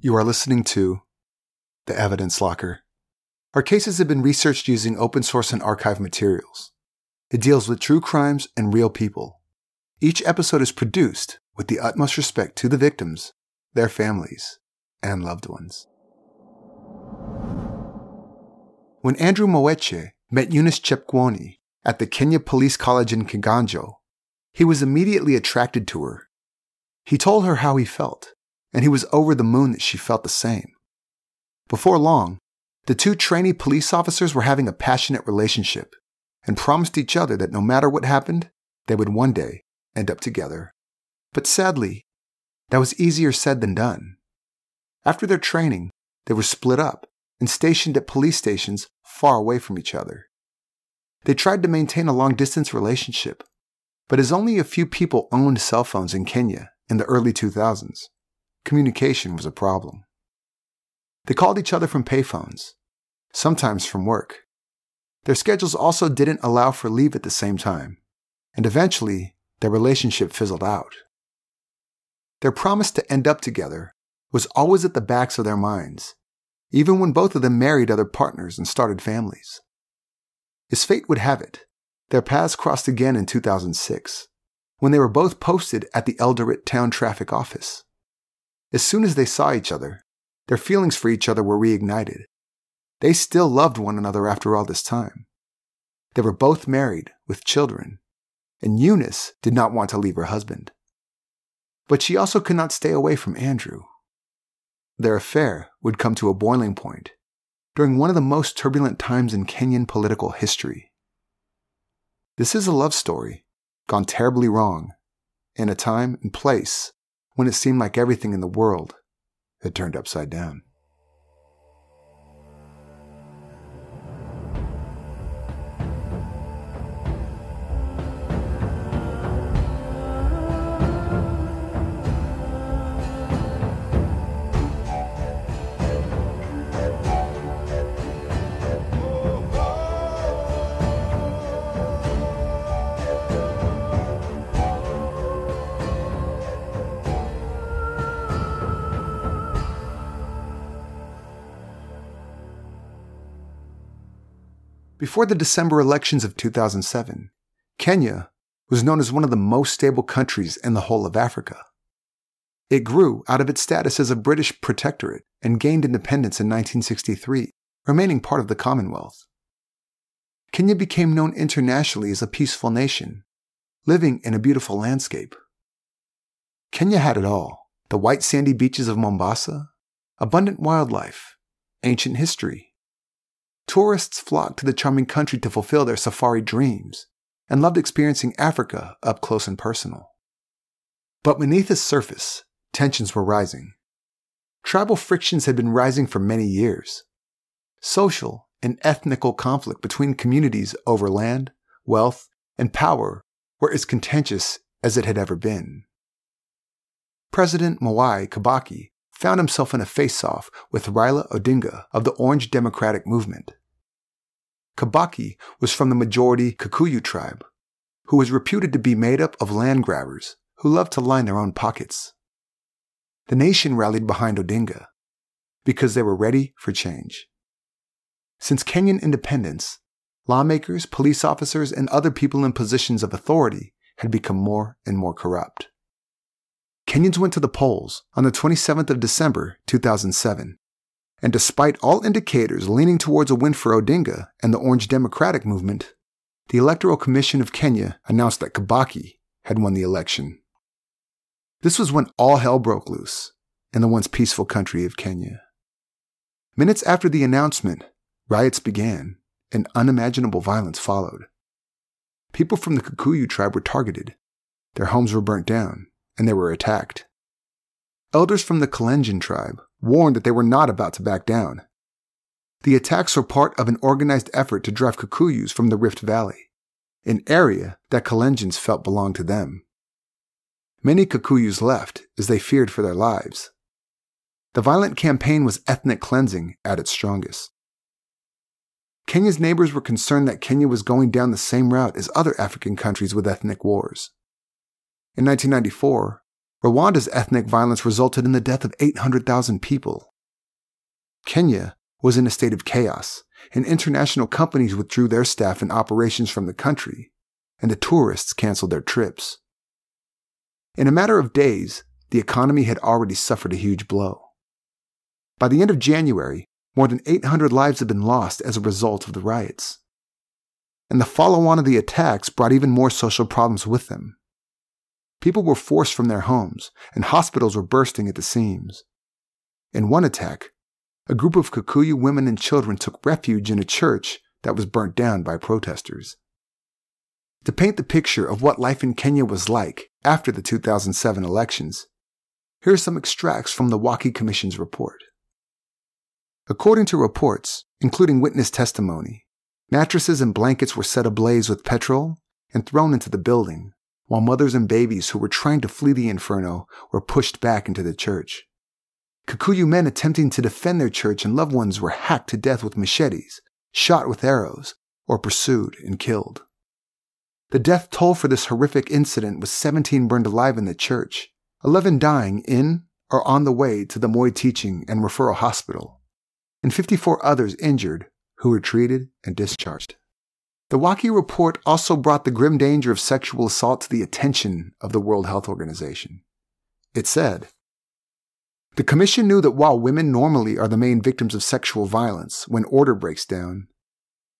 You are listening to The Evidence Locker. Our cases have been researched using open source and archive materials. It deals with true crimes and real people. Each episode is produced with the utmost respect to the victims, their families, and loved ones. When Andrew Moeche met Eunice Chepkwony at the Kenya Police College in Kiganjo, he was immediately attracted to her. He told her how he felt and he was over the moon that she felt the same. Before long, the two trainee police officers were having a passionate relationship and promised each other that no matter what happened, they would one day end up together. But sadly, that was easier said than done. After their training, they were split up and stationed at police stations far away from each other. They tried to maintain a long distance relationship, but as only a few people owned cell phones in Kenya in the early 2000s, communication was a problem. They called each other from payphones, sometimes from work. Their schedules also didn't allow for leave at the same time, and eventually their relationship fizzled out. Their promise to end up together was always at the backs of their minds, even when both of them married other partners and started families. As fate would have it, their paths crossed again in 2006, when they were both posted at the Eldoret Town Traffic Office. As soon as they saw each other, their feelings for each other were reignited. They still loved one another after all this time. They were both married with children, and Eunice did not want to leave her husband. But she also could not stay away from Andrew. Their affair would come to a boiling point during one of the most turbulent times in Kenyan political history. This is a love story gone terribly wrong in a time and place when it seemed like everything in the world had turned upside down. Before the December elections of 2007, Kenya was known as one of the most stable countries in the whole of Africa. It grew out of its status as a British protectorate and gained independence in 1963, remaining part of the Commonwealth. Kenya became known internationally as a peaceful nation, living in a beautiful landscape. Kenya had it all the white sandy beaches of Mombasa, abundant wildlife, ancient history, Tourists flocked to the charming country to fulfill their safari dreams and loved experiencing Africa up close and personal. But beneath its surface, tensions were rising. Tribal frictions had been rising for many years. Social and ethnical conflict between communities over land, wealth, and power were as contentious as it had ever been. President Mwai Kibaki found himself in a face-off with Raila Odinga of the Orange Democratic Movement. Kibaki was from the majority Kikuyu tribe, who was reputed to be made up of land grabbers who loved to line their own pockets. The nation rallied behind Odinga because they were ready for change. Since Kenyan independence, lawmakers, police officers, and other people in positions of authority had become more and more corrupt. Kenyans went to the polls on the 27th of December 2007 and despite all indicators leaning towards a win for Odinga and the Orange Democratic Movement, the Electoral Commission of Kenya announced that Kibaki had won the election. This was when all hell broke loose in the once peaceful country of Kenya. Minutes after the announcement, riots began and unimaginable violence followed. People from the Kikuyu tribe were targeted, their homes were burnt down, and they were attacked. Elders from the Kalenjin tribe warned that they were not about to back down. The attacks were part of an organized effort to drive Kikuyus from the Rift Valley, an area that Kalenjins felt belonged to them. Many Kikuyus left as they feared for their lives. The violent campaign was ethnic cleansing at its strongest. Kenya's neighbors were concerned that Kenya was going down the same route as other African countries with ethnic wars. In 1994, Rwanda's ethnic violence resulted in the death of 800,000 people. Kenya was in a state of chaos, and international companies withdrew their staff and operations from the country, and the tourists canceled their trips. In a matter of days, the economy had already suffered a huge blow. By the end of January, more than 800 lives had been lost as a result of the riots. And the follow on of the attacks brought even more social problems with them. People were forced from their homes, and hospitals were bursting at the seams. In one attack, a group of Kikuyu women and children took refuge in a church that was burnt down by protesters. To paint the picture of what life in Kenya was like after the 2007 elections, here are some extracts from the Waki Commission's report. According to reports, including witness testimony, mattresses and blankets were set ablaze with petrol and thrown into the building, while mothers and babies who were trying to flee the inferno were pushed back into the church. Kikuyu men attempting to defend their church and loved ones were hacked to death with machetes, shot with arrows, or pursued and killed. The death toll for this horrific incident was 17 burned alive in the church, 11 dying in or on the way to the Moi Teaching and Referral Hospital, and 54 others injured who were treated and discharged. The Waki report also brought the grim danger of sexual assault to the attention of the World Health Organization. It said, The Commission knew that while women normally are the main victims of sexual violence when order breaks down,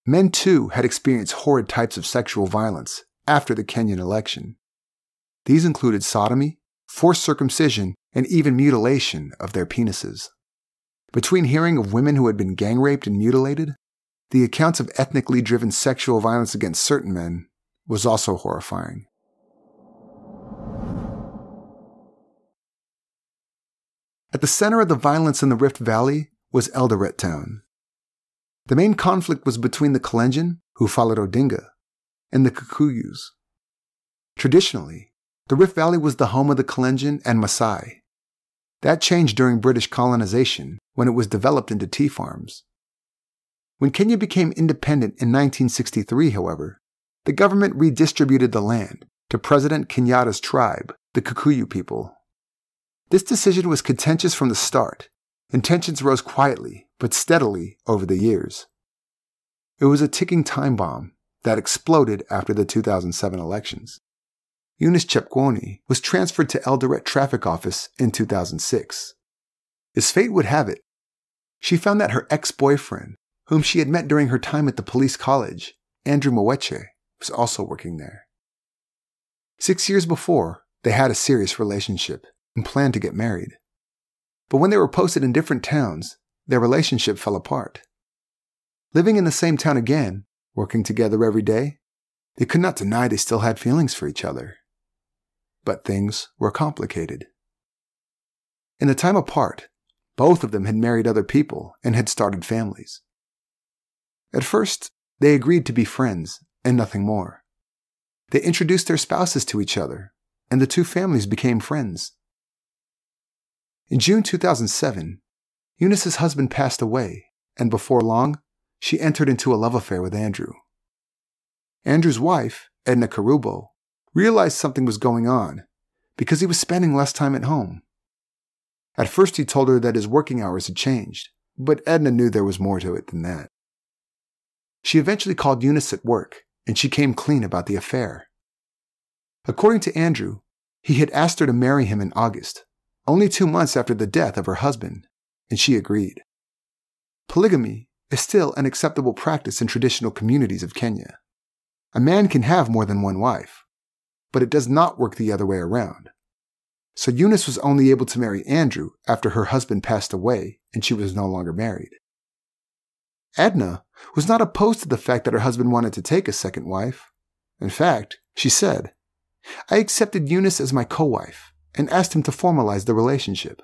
men too had experienced horrid types of sexual violence after the Kenyan election. These included sodomy, forced circumcision, and even mutilation of their penises. Between hearing of women who had been gang raped and mutilated the accounts of ethnically driven sexual violence against certain men was also horrifying. At the center of the violence in the Rift Valley was Eldoret Town. The main conflict was between the Kalenjin, who followed Odinga, and the Kikuyus. Traditionally, the Rift Valley was the home of the Kalenjin and Maasai. That changed during British colonization when it was developed into tea farms. When Kenya became independent in 1963, however, the government redistributed the land to President Kenyatta's tribe, the Kikuyu people. This decision was contentious from the start, and tensions rose quietly but steadily over the years. It was a ticking time bomb that exploded after the 2007 elections. Eunice Chepkwony was transferred to Eldoret Traffic Office in 2006. As fate would have it, she found that her ex boyfriend whom she had met during her time at the police college, Andrew Moeche, was also working there. Six years before, they had a serious relationship and planned to get married. But when they were posted in different towns, their relationship fell apart. Living in the same town again, working together every day, they could not deny they still had feelings for each other. But things were complicated. In the time apart, both of them had married other people and had started families. At first, they agreed to be friends and nothing more. They introduced their spouses to each other, and the two families became friends. In June 2007, Eunice's husband passed away, and before long, she entered into a love affair with Andrew. Andrew's wife, Edna Karubo, realized something was going on because he was spending less time at home. At first, he told her that his working hours had changed, but Edna knew there was more to it than that. She eventually called Eunice at work, and she came clean about the affair. According to Andrew, he had asked her to marry him in August, only two months after the death of her husband, and she agreed. Polygamy is still an acceptable practice in traditional communities of Kenya. A man can have more than one wife, but it does not work the other way around. So Eunice was only able to marry Andrew after her husband passed away and she was no longer married. Edna was not opposed to the fact that her husband wanted to take a second wife. In fact, she said, I accepted Eunice as my co wife and asked him to formalize the relationship.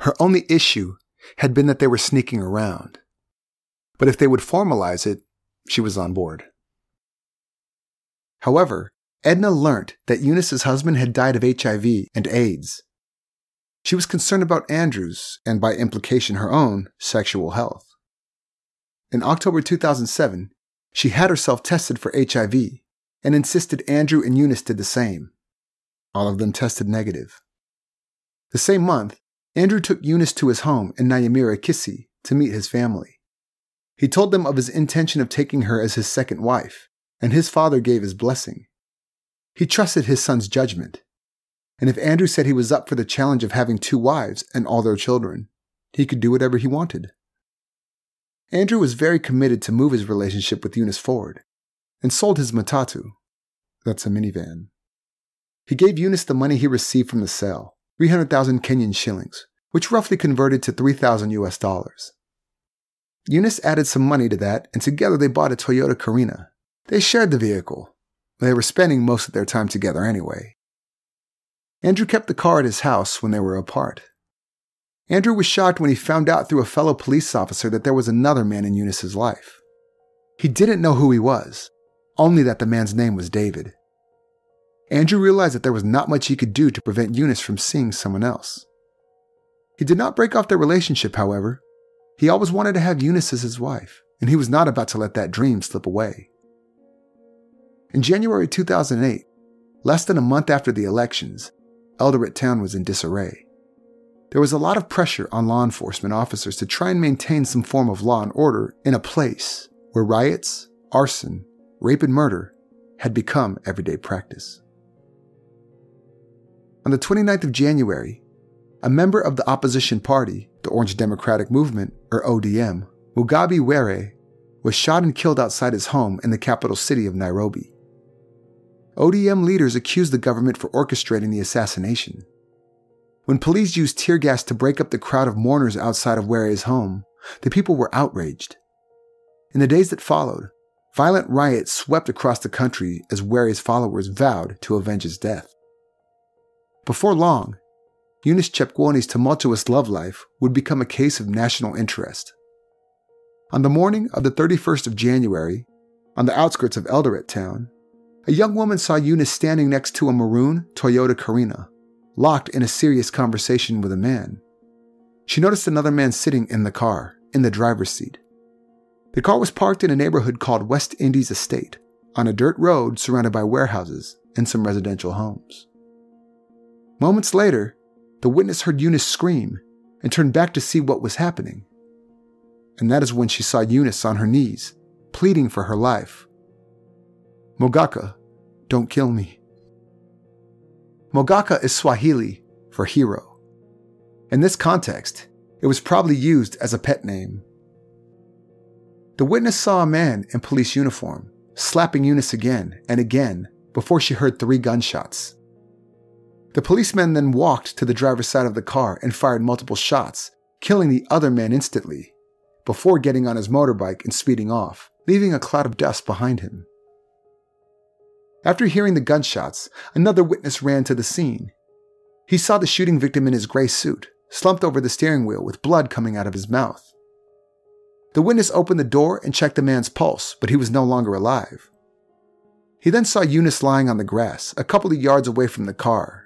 Her only issue had been that they were sneaking around. But if they would formalize it, she was on board. However, Edna learnt that Eunice's husband had died of HIV and AIDS, she was concerned about Andrew's, and by implication her own, sexual health. In October 2007, she had herself tested for HIV and insisted Andrew and Eunice did the same. All of them tested negative. The same month, Andrew took Eunice to his home in Nyamira, Kisii, to meet his family. He told them of his intention of taking her as his second wife, and his father gave his blessing. He trusted his son's judgment, and if Andrew said he was up for the challenge of having two wives and all their children, he could do whatever he wanted. Andrew was very committed to move his relationship with Eunice forward, and sold his matatu. That's a minivan. He gave Eunice the money he received from the sale, 300,000 Kenyan shillings, which roughly converted to 3,000 US dollars. Eunice added some money to that, and together they bought a Toyota Carina. They shared the vehicle. They were spending most of their time together anyway. Andrew kept the car at his house when they were apart. Andrew was shocked when he found out through a fellow police officer that there was another man in Eunice's life. He didn't know who he was, only that the man's name was David. Andrew realized that there was not much he could do to prevent Eunice from seeing someone else. He did not break off their relationship, however. He always wanted to have Eunice as his wife, and he was not about to let that dream slip away. In January 2008, less than a month after the elections, Eldoret town was in disarray. There was a lot of pressure on law enforcement officers to try and maintain some form of law and order in a place where riots, arson, rape, and murder had become everyday practice. On the 29th of January, a member of the opposition party, the Orange Democratic Movement, or ODM, Mugabe Were, was shot and killed outside his home in the capital city of Nairobi. ODM leaders accused the government for orchestrating the assassination. When police used tear gas to break up the crowd of mourners outside of Were's home, the people were outraged. In the days that followed, violent riots swept across the country as Were's followers vowed to avenge his death. Before long, Eunice Chepkwony's tumultuous love life would become a case of national interest. On the morning of the 31st of January, on the outskirts of Eldoret town, a young woman saw Eunice standing next to a maroon Toyota Carina, locked in a serious conversation with a man. She noticed another man sitting in the car, in the driver's seat. The car was parked in a neighborhood called West Indies Estate, on a dirt road surrounded by warehouses and some residential homes. Moments later, the witness heard Eunice scream and turned back to see what was happening. And that is when she saw Eunice on her knees, pleading for her life. Mogaka, don't kill me. Mogaka is Swahili for hero. In this context, it was probably used as a pet name. The witness saw a man in police uniform slapping Eunice again and again before she heard three gunshots. The policeman then walked to the driver's side of the car and fired multiple shots, killing the other man instantly, before getting on his motorbike and speeding off, leaving a cloud of dust behind him. After hearing the gunshots, another witness ran to the scene. He saw the shooting victim in his gray suit, slumped over the steering wheel with blood coming out of his mouth. The witness opened the door and checked the man's pulse, but he was no longer alive. He then saw Eunice lying on the grass, a couple of yards away from the car,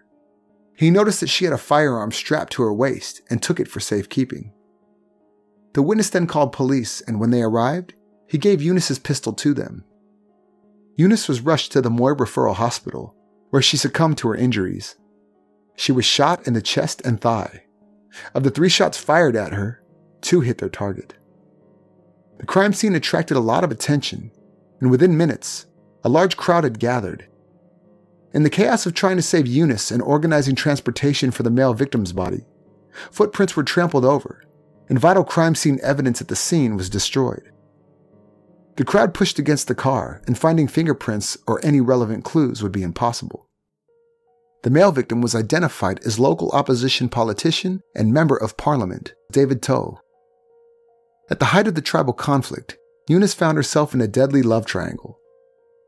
he noticed that she had a firearm strapped to her waist and took it for safekeeping. The witness then called police, and when they arrived, he gave Eunice's pistol to them. Eunice was rushed to the Moi Referral Hospital, where she succumbed to her injuries. She was shot in the chest and thigh. Of the three shots fired at her, two hit their target. The crime scene attracted a lot of attention, and within minutes, a large crowd had gathered in the chaos of trying to save Eunice and organizing transportation for the male victim's body, footprints were trampled over, and vital crime scene evidence at the scene was destroyed. The crowd pushed against the car, and finding fingerprints or any relevant clues would be impossible. The male victim was identified as local opposition politician and member of parliament, David Too. At the height of the tribal conflict, Eunice found herself in a deadly love triangle.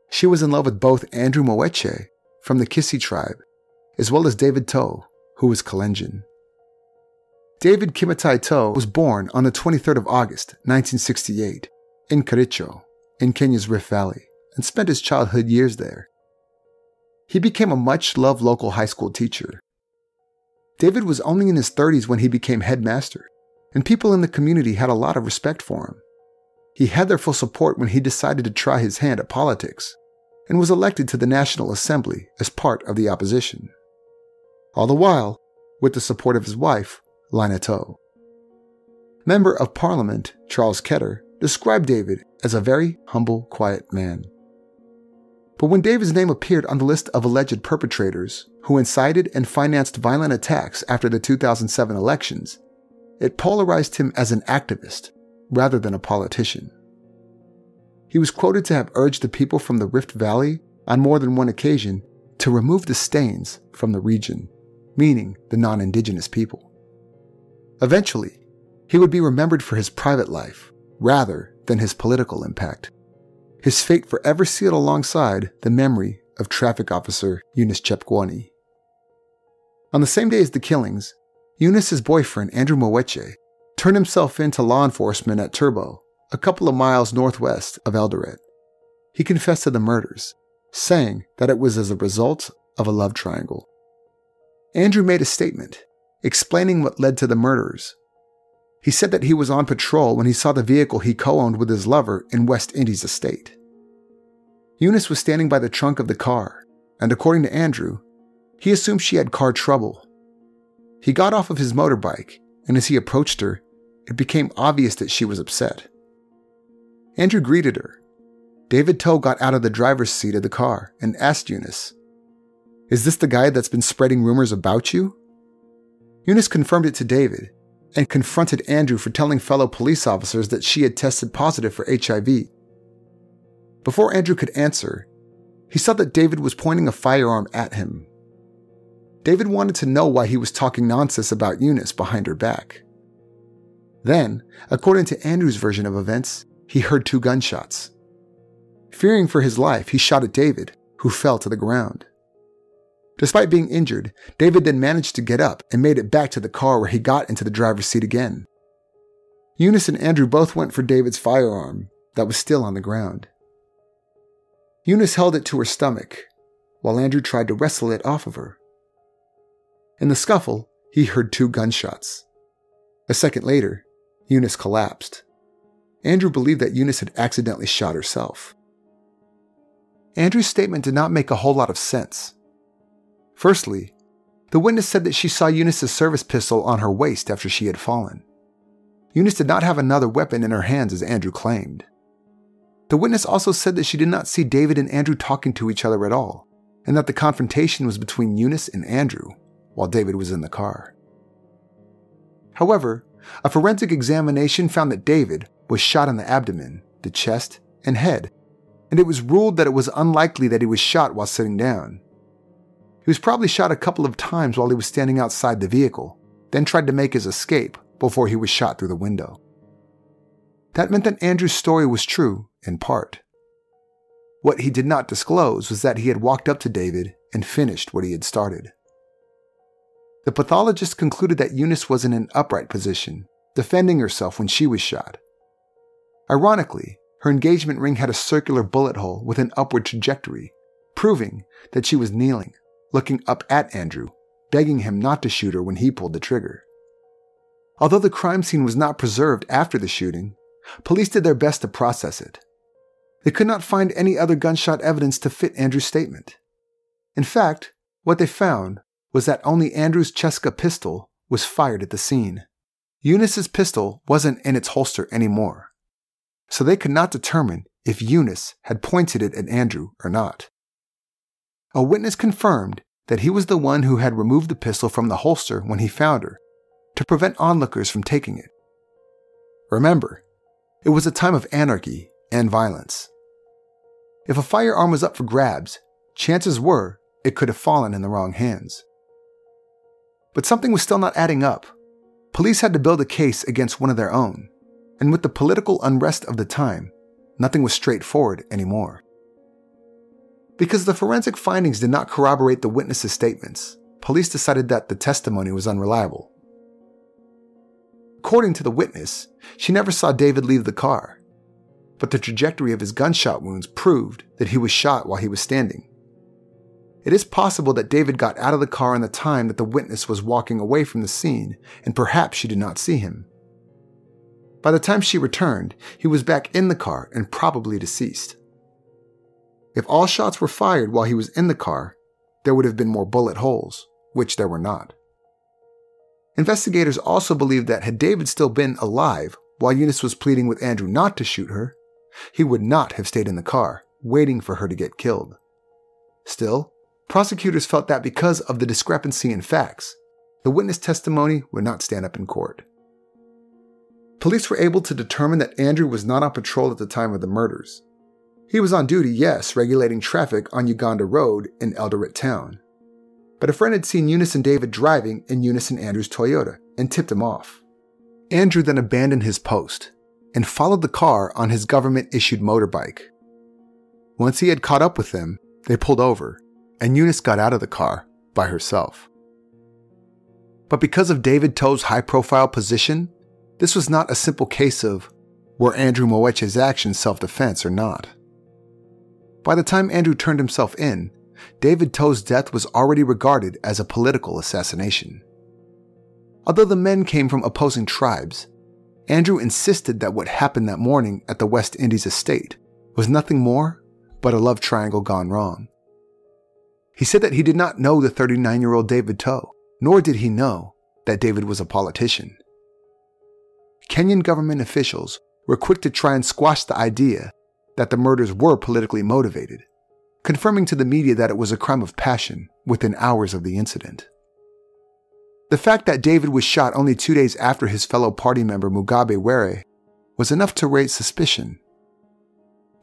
She was in love with both Andrew Moeche from the Kisii tribe, as well as David Too, who was Kalenjin. David Kimutai Too was born on the 23rd of August, 1968, in Kericho, in Kenya's Rift Valley, and spent his childhood years there. He became a much loved local high school teacher. David was only in his 30s when he became headmaster, and people in the community had a lot of respect for him. He had their full support when he decided to try his hand at politics and was elected to the National Assembly as part of the opposition. all the while with the support of his wife, Lina Too. Member of Parliament Charles Keter described David as a very humble, quiet man. But when David's name appeared on the list of alleged perpetrators who incited and financed violent attacks after the 2007 elections, it polarized him as an activist rather than a politician. He was quoted to have urged the people from the Rift Valley on more than one occasion to remove the stains from the region, meaning the non indigenous people. Eventually, he would be remembered for his private life rather than his political impact. His fate forever sealed alongside the memory of traffic officer Eunice Chepkwony. On the same day as the killings, Eunice's boyfriend, Andrew Moeche, turned himself in to law enforcement at Turbo, a couple of miles northwest of Eldoret. He confessed to the murders, saying that it was as a result of a love triangle. Andrew made a statement explaining what led to the murders. He said that he was on patrol when he saw the vehicle he co owned with his lover in West Indies estate. Eunice was standing by the trunk of the car, and according to Andrew, he assumed she had car trouble he got off of his motorbike, and as he approached her, it became obvious that she was upset. Andrew greeted her. David Too got out of the driver's seat of the car and asked Eunice, Is this the guy that's been spreading rumors about you? Eunice confirmed it to David and confronted Andrew for telling fellow police officers that she had tested positive for HIV. Before Andrew could answer, he saw that David was pointing a firearm at him David wanted to know why he was talking nonsense about Eunice behind her back. Then, according to Andrew's version of events, he heard two gunshots. Fearing for his life, he shot at David, who fell to the ground. Despite being injured, David then managed to get up and made it back to the car where he got into the driver's seat again. Eunice and Andrew both went for David's firearm that was still on the ground. Eunice held it to her stomach, while Andrew tried to wrestle it off of her. In the scuffle, he heard two gunshots. A second later, Eunice collapsed. Andrew believed that Eunice had accidentally shot herself. Andrew's statement did not make a whole lot of sense. Firstly, the witness said that she saw Eunice's service pistol on her waist after she had fallen. Eunice did not have another weapon in her hands as Andrew claimed. The witness also said that she did not see David and Andrew talking to each other at all, and that the confrontation was between Eunice and Andrew while David was in the car. However, a forensic examination found that David was shot in the abdomen, the chest, and head, and it was ruled that it was unlikely that he was shot while sitting down. He was probably shot a couple of times while he was standing outside the vehicle, then tried to make his escape before he was shot through the window. That meant that Andrew's story was true, in part. What he did not disclose was that he had walked up to David and finished what he had started. The pathologist concluded that Eunice was in an upright position, defending herself when she was shot. Ironically, her engagement ring had a circular bullet hole with an upward trajectory, proving that she was kneeling, looking up at Andrew, begging him not to shoot her when he pulled the trigger. Although the crime scene was not preserved after the shooting, police did their best to process it. They could not find any other gunshot evidence to fit Andrew's statement. In fact, what they found was that only Andrew's Ceska pistol was fired at the scene. Eunice's pistol wasn't in its holster anymore, so they could not determine if Eunice had pointed it at Andrew or not. A witness confirmed that he was the one who had removed the pistol from the holster when he found her to prevent onlookers from taking it. Remember, it was a time of anarchy and violence. If a firearm was up for grabs, chances were it could have fallen in the wrong hands. But something was still not adding up. Police had to build a case against one of their own, and with the political unrest of the time, nothing was straightforward anymore. Because the forensic findings did not corroborate the witnesses' statements, police decided that the testimony was unreliable. According to the witness, she never saw David leave the car, but the trajectory of his gunshot wounds proved that he was shot while he was standing. It is possible that David got out of the car in the time that the witness was walking away from the scene, and perhaps she did not see him. By the time she returned, he was back in the car and probably deceased. If all shots were fired while he was in the car, there would have been more bullet holes, which there were not. Investigators also believed that had David still been alive while Eunice was pleading with Andrew not to shoot her, he would not have stayed in the car, waiting for her to get killed. Still, prosecutors felt that because of the discrepancy in facts, the witness testimony would not stand up in court. Police were able to determine that Andrew was not on patrol at the time of the murders. He was on duty, yes, regulating traffic on Uganda Road in Eldoret Town. But a friend had seen Eunice and David driving in Eunice and Andrew's Toyota and tipped him off. Andrew then abandoned his post and followed the car on his government issued motorbike. Once he had caught up with them, they pulled over, and Eunice got out of the car by herself. But because of David Too's high profile position, this was not a simple case of were Andrew Moeche's actions self defense or not. By the time Andrew turned himself in, David Too's death was already regarded as a political assassination. Although the men came from opposing tribes, Andrew insisted that what happened that morning at the West Indies estate was nothing more but a love triangle gone wrong. He said that he did not know the 39 year old David Too, nor did he know that David was a politician. Kenyan government officials were quick to try and squash the idea that the murders were politically motivated, confirming to the media that it was a crime of passion within hours of the incident. The fact that David was shot only two days after his fellow party member Mugabe Were was enough to raise suspicion.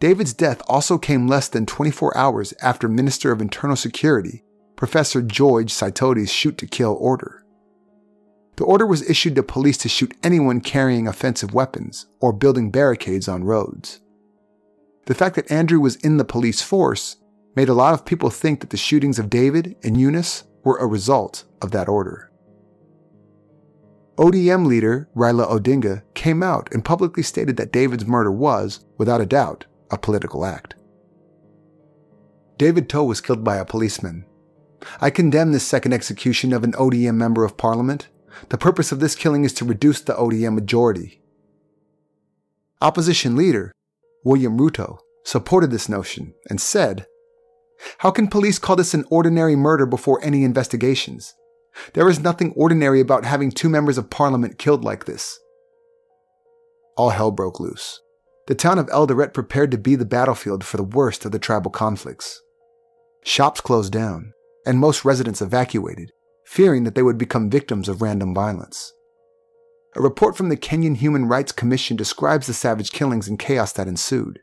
David's death also came less than 24 hours after Minister of Internal Security, Professor George Saitoti's shoot to kill order. The order was issued to police to shoot anyone carrying offensive weapons or building barricades on roads. The fact that Andrew was in the police force made a lot of people think that the shootings of David and Eunice were a result of that order. ODM leader Raila Odinga came out and publicly stated that David's murder was, without a doubt, a political act. David Too was killed by a policeman. I condemn this second execution of an ODM member of parliament. The purpose of this killing is to reduce the ODM majority. Opposition leader William Ruto supported this notion and said, How can police call this an ordinary murder before any investigations? There is nothing ordinary about having two members of parliament killed like this. All hell broke loose. The town of Eldoret prepared to be the battlefield for the worst of the tribal conflicts. Shops closed down, and most residents evacuated, fearing that they would become victims of random violence. A report from the Kenyan Human Rights Commission describes the savage killings and chaos that ensued.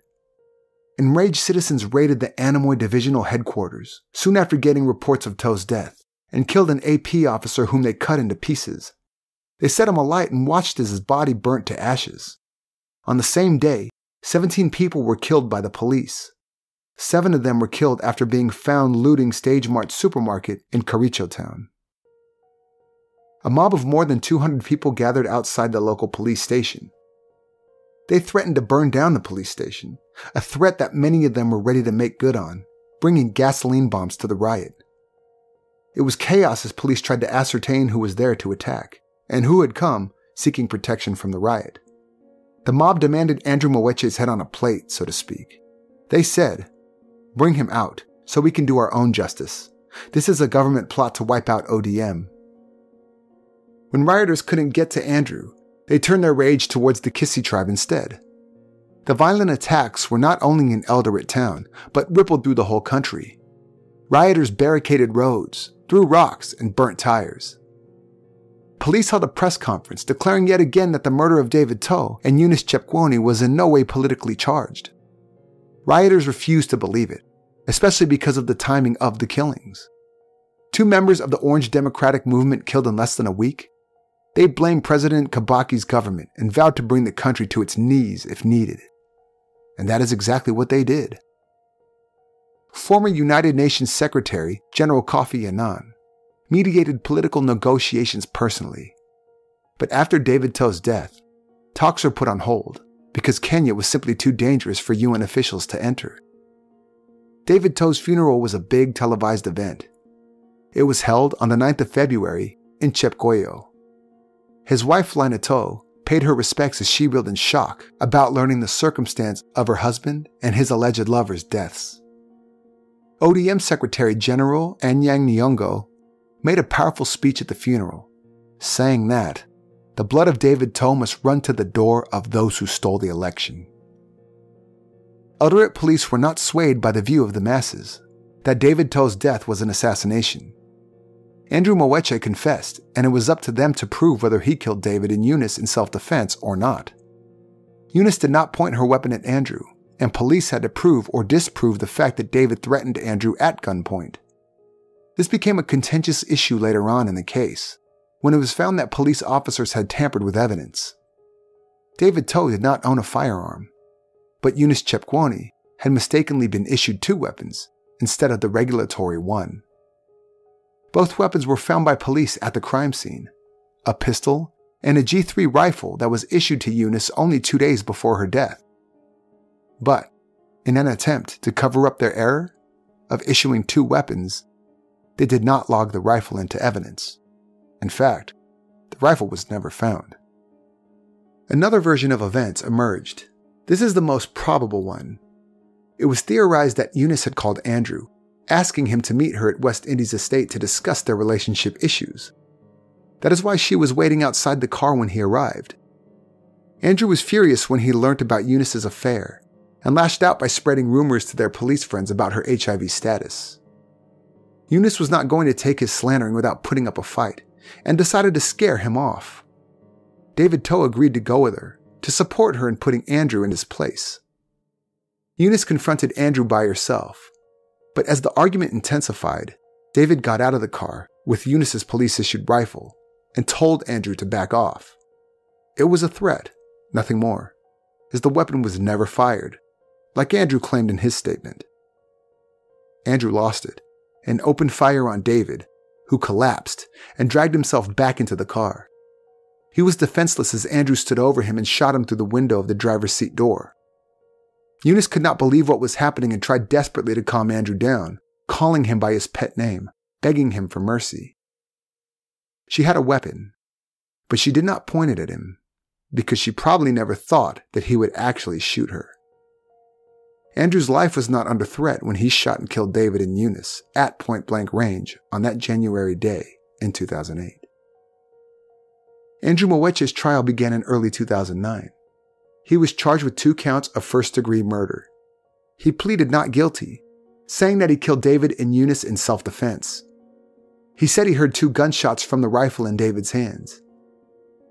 Enraged citizens raided the Ainamoi Divisional headquarters soon after getting reports of Too's death and killed an AP officer whom they cut into pieces. They set him alight and watched as his body burnt to ashes. On the same day, 17 people were killed by the police. Seven of them were killed after being found looting Stage Mart supermarket in Kericho town. A mob of more than 200 people gathered outside the local police station. They threatened to burn down the police station, a threat that many of them were ready to make good on, bringing gasoline bombs to the riot. It was chaos as police tried to ascertain who was there to attack, and who had come seeking protection from the riot. The mob demanded Andrew Moeche's head on a plate, so to speak. They said, Bring him out, so we can do our own justice. This is a government plot to wipe out ODM. When rioters couldn't get to Andrew, they turned their rage towards the Kisii tribe instead. The violent attacks were not only in Eldoret town, but rippled through the whole country. Rioters barricaded roads, threw rocks, and burnt tires. Police held a press conference declaring yet again that the murder of David Too and Eunice Chepkwony was in no way politically charged. Rioters refused to believe it, especially because of the timing of the killings. Two members of the Orange Democratic Movement killed in less than a week. They blamed President Kibaki's government and vowed to bring the country to its knees if needed. And that is exactly what they did former United Nations Secretary General Kofi Annan mediated political negotiations personally. But after David Too's death, talks were put on hold because Kenya was simply too dangerous for UN officials to enter. David Too's funeral was a big televised event. It was held on the 9th of February in Chepkoyo. His wife Lina Too paid her respects as she reeled in shock about learning the circumstance of her husband and his alleged lover's deaths. ODM Secretary General Anyang' Nyong'o made a powerful speech at the funeral, saying that the blood of David Too must run to the door of those who stole the election. Eldoret police were not swayed by the view of the masses that David Too's death was an assassination. Andrew Moeche confessed, and it was up to them to prove whether he killed David and Eunice in self defense or not. Eunice did not point her weapon at Andrew, and police had to prove or disprove the fact that David threatened Andrew at gunpoint. This became a contentious issue later on in the case, when it was found that police officers had tampered with evidence. David Too did not own a firearm, but Eunice Chepkwony had mistakenly been issued two weapons instead of the regulatory one. Both weapons were found by police at the crime scene a pistol and a G3 rifle that was issued to Eunice only two days before her death. But, in an attempt to cover up their error of issuing two weapons, they did not log the rifle into evidence. In fact, the rifle was never found. Another version of events emerged. This is the most probable one. It was theorized that Eunice had called Andrew, asking him to meet her at West Indies estate to discuss their relationship issues. That is why she was waiting outside the car when he arrived. Andrew was furious when he learnt about Eunice's affair and lashed out by spreading rumors to their police friends about her HIV status. Eunice was not going to take his slandering without putting up a fight, and decided to scare him off. David Too agreed to go with her, to support her in putting Andrew in his place. Eunice confronted Andrew by herself, but as the argument intensified, David got out of the car with Eunice's police issued rifle and told Andrew to back off. It was a threat, nothing more, as the weapon was never fired, like Andrew claimed in his statement. Andrew lost it and opened fire on David, who collapsed and dragged himself back into the car. He was defenseless as Andrew stood over him and shot him through the window of the driver's seat door. Eunice could not believe what was happening and tried desperately to calm Andrew down, calling him by his pet name, begging him for mercy. She had a weapon, but she did not point it at him because she probably never thought that he would actually shoot her. Andrew's life was not under threat when he shot and killed David and Eunice at point blank range on that January day in 2008. Andrew Moeche's trial began in early 2009. He was charged with two counts of first degree murder. He pleaded not guilty, saying that he killed David and Eunice in self defense. He said he heard two gunshots from the rifle in David's hands.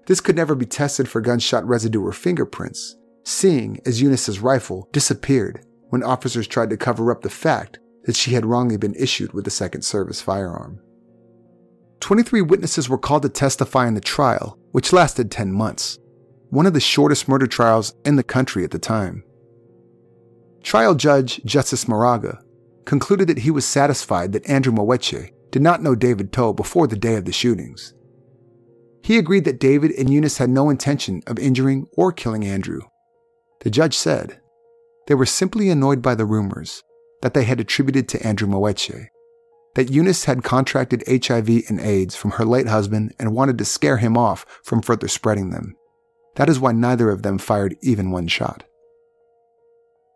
This could never be tested for gunshot residue or fingerprints, seeing as Eunice's rifle disappeared when officers tried to cover up the fact that she had wrongly been issued with a Second Service firearm. 23 witnesses were called to testify in the trial, which lasted 10 months, one of the shortest murder trials in the country at the time. Trial Judge Justice Moraga concluded that he was satisfied that Andrew Moeche did not know David Too before the day of the shootings. He agreed that David and Eunice had no intention of injuring or killing Andrew. The judge said, they were simply annoyed by the rumors that they had attributed to Andrew Moeche, that Eunice had contracted HIV and AIDS from her late husband and wanted to scare him off from further spreading them. That is why neither of them fired even one shot.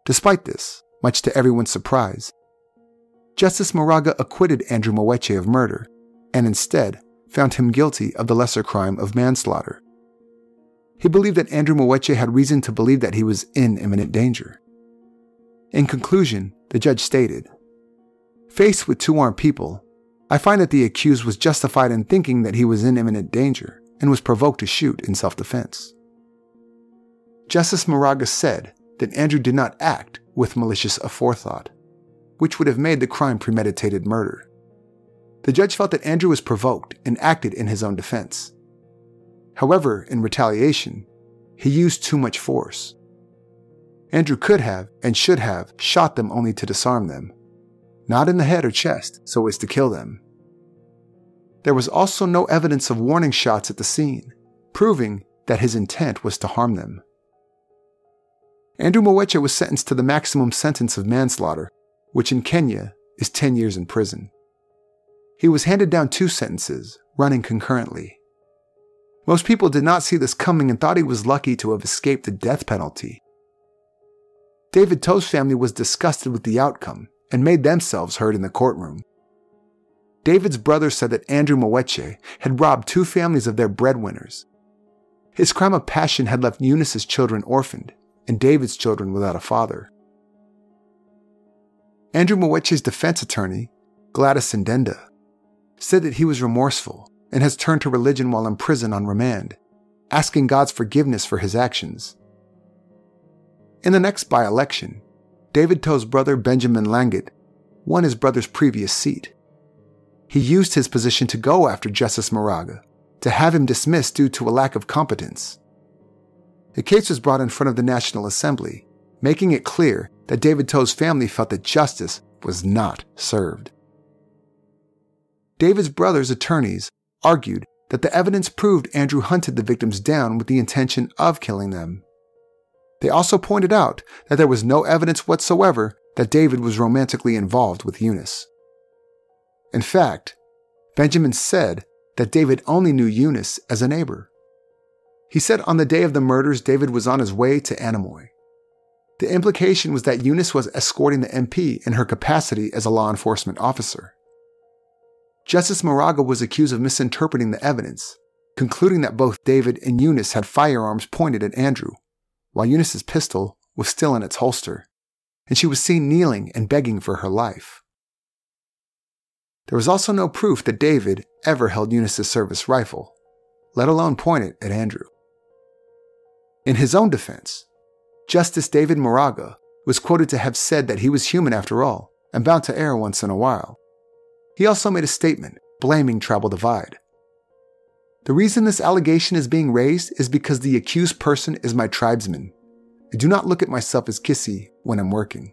Despite this, much to everyone's surprise, Justice Moraga acquitted Andrew Moeche of murder and instead found him guilty of the lesser crime of manslaughter. He believed that Andrew Moeche had reason to believe that he was in imminent danger. In conclusion, the judge stated Faced with two armed people, I find that the accused was justified in thinking that he was in imminent danger and was provoked to shoot in self defense. Justice Moraga said that Andrew did not act with malicious aforethought, which would have made the crime premeditated murder. The judge felt that Andrew was provoked and acted in his own defense. However, in retaliation, he used too much force, Andrew could have and should have shot them only to disarm them, not in the head or chest so as to kill them. There was also no evidence of warning shots at the scene, proving that his intent was to harm them. Andrew Moeche was sentenced to the maximum sentence of manslaughter, which in Kenya is 10 years in prison. He was handed down two sentences, running concurrently. Most people did not see this coming and thought he was lucky to have escaped the death penalty. David Too's family was disgusted with the outcome and made themselves heard in the courtroom. David's brother said that Andrew Moeche had robbed two families of their breadwinners. His crime of passion had left Eunice's children orphaned and David's children without a father. Andrew Moeche's defense attorney, Gladys Ndenda, said that he was remorseful and has turned to religion while in prison on remand, asking God's forgiveness for his actions. In the next by election, David Too's brother Benjamin Langat won his brother's previous seat. He used his position to go after Justice Maraga, to have him dismissed due to a lack of competence. The case was brought in front of the National Assembly, making it clear that David Too's family felt that justice was not served. David's brother's attorneys argued that the evidence proved Andrew hunted the victims down with the intention of killing them. They also pointed out that there was no evidence whatsoever that David was romantically involved with Eunice. In fact, Benjamin said that David only knew Eunice as a neighbor. He said on the day of the murders, David was on his way to Ainamoi. The implication was that Eunice was escorting the MP in her capacity as a law enforcement officer. Justice Maraga was accused of misinterpreting the evidence, concluding that both David and Eunice had firearms pointed at Andrew, while Eunice's pistol was still in its holster, and she was seen kneeling and begging for her life. There was also no proof that David ever held Eunice's service rifle, let alone point it at Andrew. In his own defense, Justice David Maraga was quoted to have said that he was human after all and bound to err once in a while. He also made a statement blaming Tribal Divide. The reason this allegation is being raised is because the accused person is my tribesman. I do not look at myself as Kisii when I'm working.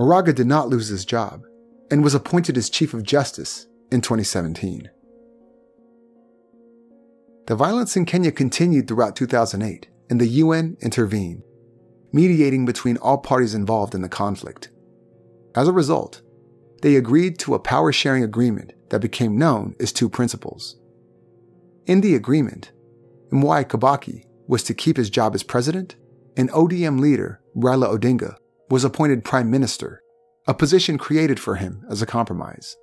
Maraga did not lose his job and was appointed as Chief of Justice in 2017. The violence in Kenya continued throughout 2008, and the UN intervened, mediating between all parties involved in the conflict. As a result, they agreed to a power sharing agreement that became known as Two Principals. In the agreement, Mwai Kibaki was to keep his job as president, and ODM leader Raila Odinga was appointed prime minister a position created for him as a compromise.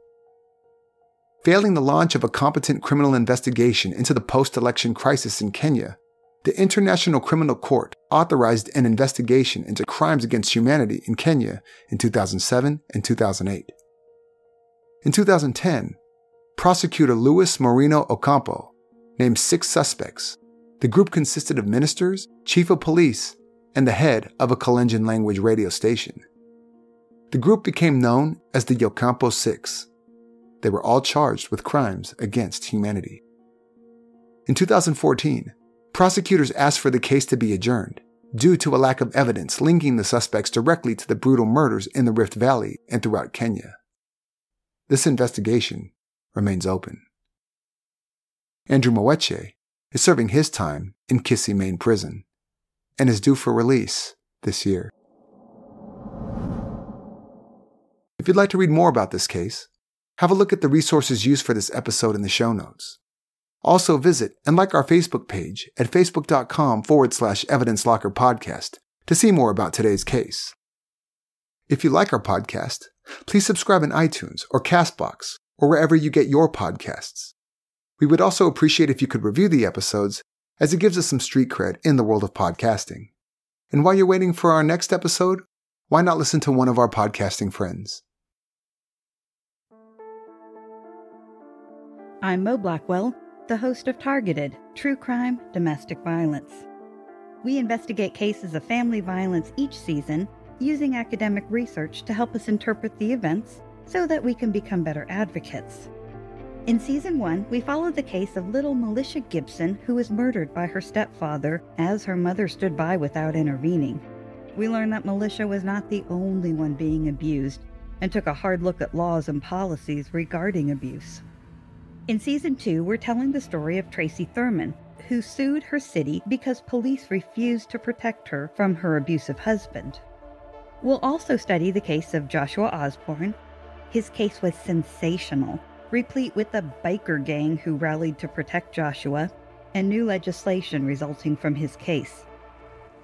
Failing the launch of a competent criminal investigation into the post election crisis in Kenya, the International Criminal Court authorized an investigation into crimes against humanity in Kenya in 2007 and 2008. In 2010, prosecutor Luis Moreno Ocampo named six suspects. The group consisted of ministers, chief of police, and the head of a Kalenjin language radio station. The group became known as the Ocampo Six. They were all charged with crimes against humanity. In 2014, prosecutors asked for the case to be adjourned due to a lack of evidence linking the suspects directly to the brutal murders in the Rift Valley and throughout Kenya. This investigation remains open. Andrew Moeche is serving his time in Kisii Main Prison and is due for release this year. If you'd like to read more about this case, have a look at the resources used for this episode in the show notes. Also visit and like our Facebook page at facebook.com forward slash evidence locker podcast to see more about today's case. If you like our podcast, please subscribe in iTunes or Castbox or wherever you get your podcasts. We would also appreciate if you could review the episodes as it gives us some street cred in the world of podcasting. And while you're waiting for our next episode, why not listen to one of our podcasting friends? I'm Mo Blackwell, the host of Targeted True Crime Domestic Violence. We investigate cases of family violence each season using academic research to help us interpret the events so that we can become better advocates. In season one, we followed the case of little Militia Gibson, who was murdered by her stepfather as her mother stood by without intervening. We learned that Militia was not the only one being abused and took a hard look at laws and policies regarding abuse. In season two, we're telling the story of Tracy Thurman, who sued her city because police refused to protect her from her abusive husband. We'll also study the case of Joshua Osborne. His case was sensational, replete with a biker gang who rallied to protect Joshua, and new legislation resulting from his case.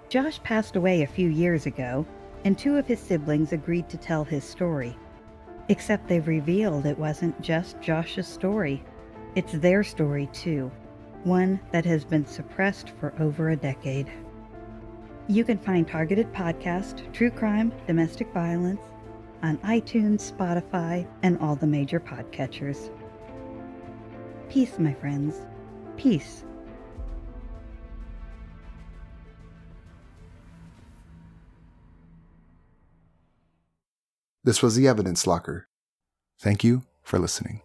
Josh passed away a few years ago, and two of his siblings agreed to tell his story. Except they've revealed it wasn't just Josh's story. It's their story, too, one that has been suppressed for over a decade. You can find Targeted Podcast, True Crime, Domestic Violence on iTunes, Spotify, and all the major podcatchers. Peace, my friends. Peace. This was the Evidence Locker. Thank you for listening.